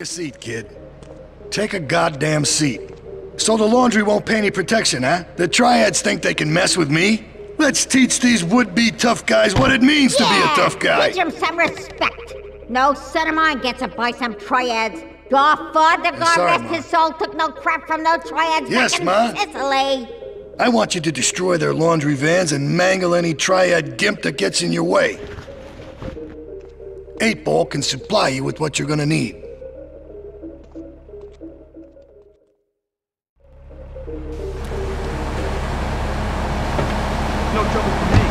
a seat, kid. Take a goddamn seat. So the laundry won't pay any protection, huh? The triads think they can mess with me? Let's teach these would-be tough guys what it means yeah, to be a tough guy. Teach them some respect. No son of mine gets it by some triads. Your father, God sorry, rest Ma. his soul, took no crap from no triads Yes, Ma. Sicily. I want you to destroy their laundry vans and mangle any triad gimp that gets in your way. Eight Ball can supply you with what you're gonna need. No trouble for me.